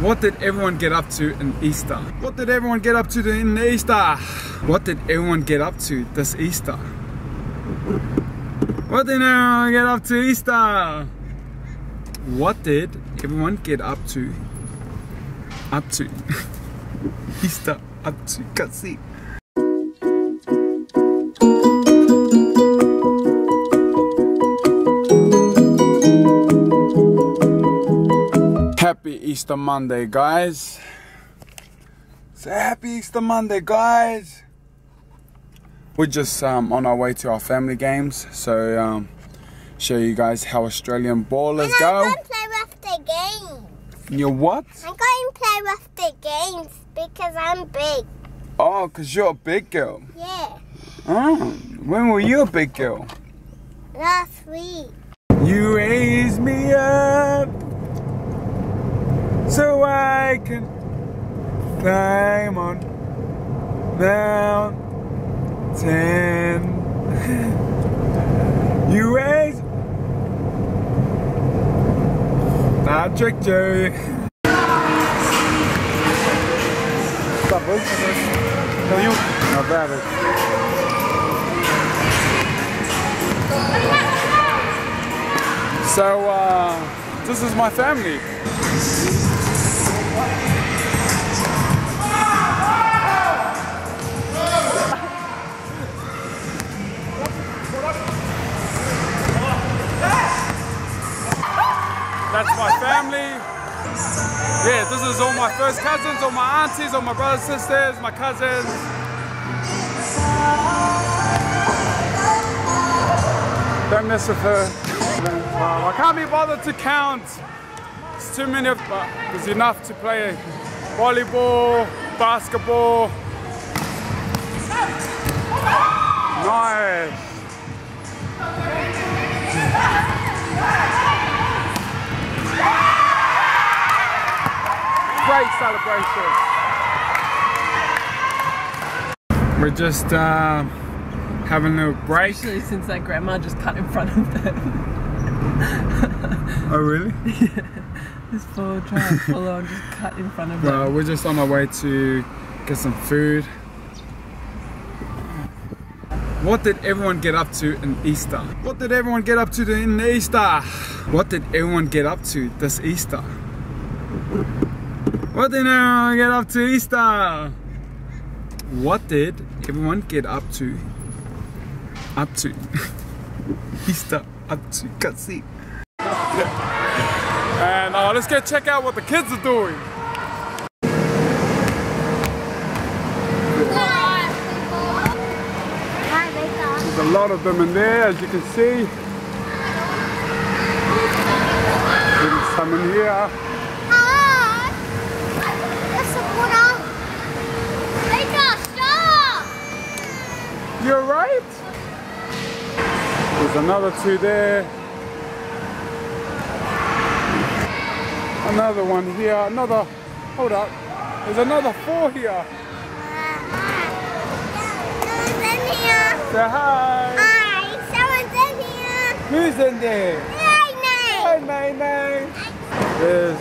What did everyone get up to in Easter? What did everyone get up to in Easter? What did everyone get up to this Easter? What did everyone get up to Easter? What did everyone get up to? Up to Easter, up to, can't see. Happy Easter Monday, guys. Say happy Easter Monday, guys. We're just um, on our way to our family games, so um, show you guys how Australian ballers And go. I'm going to play with the game. You what? I'm going to play with the games because I'm big. Oh, cause you're a big girl. Yeah. Oh, when were you a big girl? Last week. You raise me up so I can climb on mountain. You raise Patrick J. Tá bom? Então, you? Not bad. So, uh, this is my family. That's my family. Yeah, this is all my first cousins, all my aunties, all my brothers, sisters, my cousins. Don't mess with her. I can't be bothered to count. It's too many of but there's enough to play volleyball, basketball. Nice. Great celebration. We're just uh, having a little break. Especially since that grandma just cut in front of them. Oh really? this poor child full on just cut in front of them. Well, we're just on our way to get some food. What did everyone get up to in Easter? What did everyone get up to in Easter? What did everyone get up to this Easter? What did everyone get up to Easter? What did everyone get up to? Up to Easter, up to, can't see. Let's go check out what the kids are doing. There's a lot of them in there, as you can see. There's some in here. You're right. There's another two there. Another one here. Another. Hold up. There's another four here. Someone's in here. Say hi. Hi, someone's in here. Who's in there? Hi, Hi, May May. There's.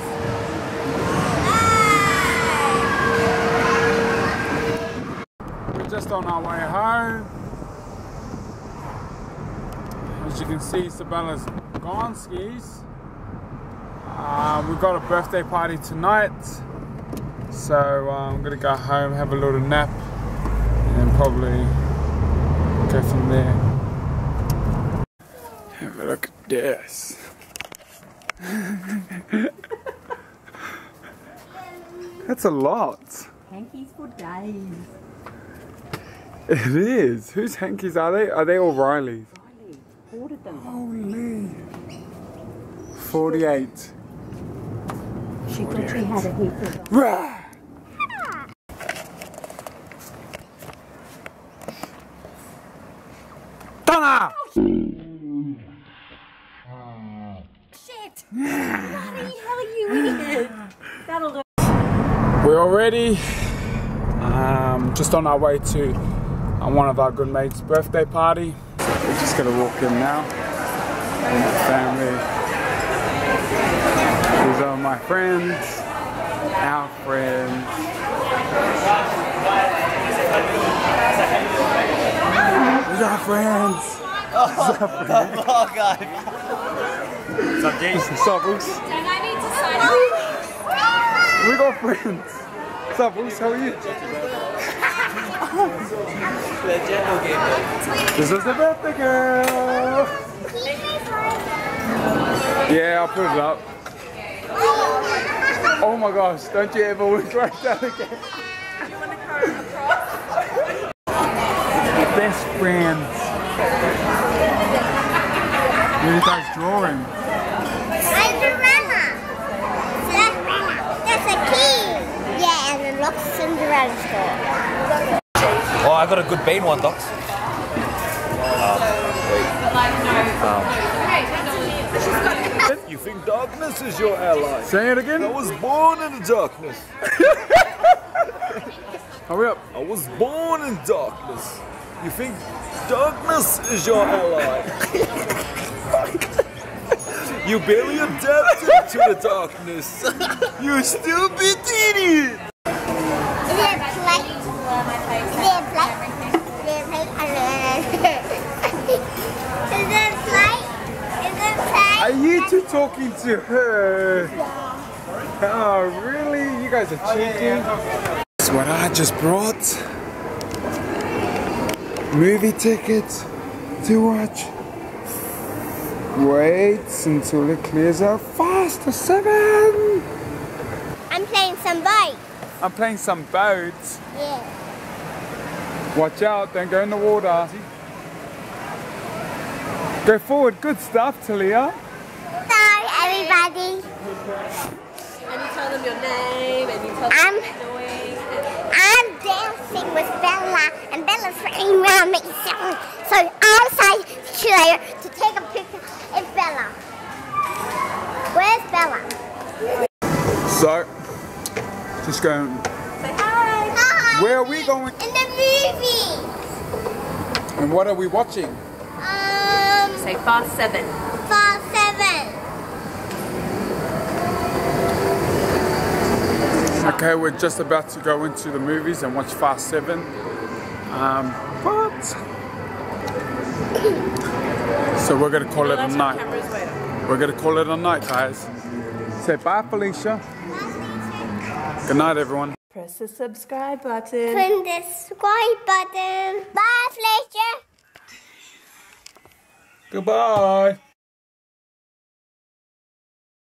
We're just on our way home. As you can see, Sabella's gone skis. Uh, we've got a birthday party tonight, so uh, I'm gonna go home, have a little nap, and probably go from there. Have a look at this. That's a lot. Hankies for days. It is. Whose hankies are they? Are they all Riley's? Ordered them. Holy. 48. She thought she had a heap of Rah! Donna! Shit! Bloody hell, you idiot! That'll do. We're already um, just on our way to uh, one of our good mates' birthday party. We're just gonna walk in now. with my family. These are my friends. Our friends. These are our friends. Oh god. What's up, Jason? What's up, Bruce? We got friends. What's up, Bruce? How are you? This is the birthday girl. Yeah, I'll put it up. Oh my gosh, don't you ever look like that again. Best friends. What are you guys drawing? Cinderella. Cinderella. That's a key. Yeah, and it looks Cinderella store. Oh, I got a good bean one, Docs. You think darkness is your ally? Say it again. I was born in the darkness. Hurry up. I was born in darkness. You think darkness is your ally? you barely adapted to the darkness. You still bit idiot. Is it a plate? Is it a plate? Is it a plate? Is it a plate? Is it a plate? Are you two talking to her? Oh, really? You guys are cheating. That's what I just brought. Movie tickets to watch. Wait until it clears out faster. Seven. I'm playing some bike. I'm playing some boats. Yeah. Watch out, don't go in the water. Go forward, good stuff, Talia everybody. And you tell them your name and you tell them I'm, what I'm dancing with Bella and Bella's running around me. So, so I'll say to to take a picture of Bella. Where's Bella? So, just going. Say hi. hi. Where are we going? In the movie. And what are we watching? Um. Say Fast 7. Okay, we're just about to go into the movies and watch Fast 7. Um, but. So we're going to call it a night. We're going to call it a night, guys. Say bye, Felicia. Good night, everyone. Press the subscribe button. Press the subscribe button. Bye, Felicia. Goodbye.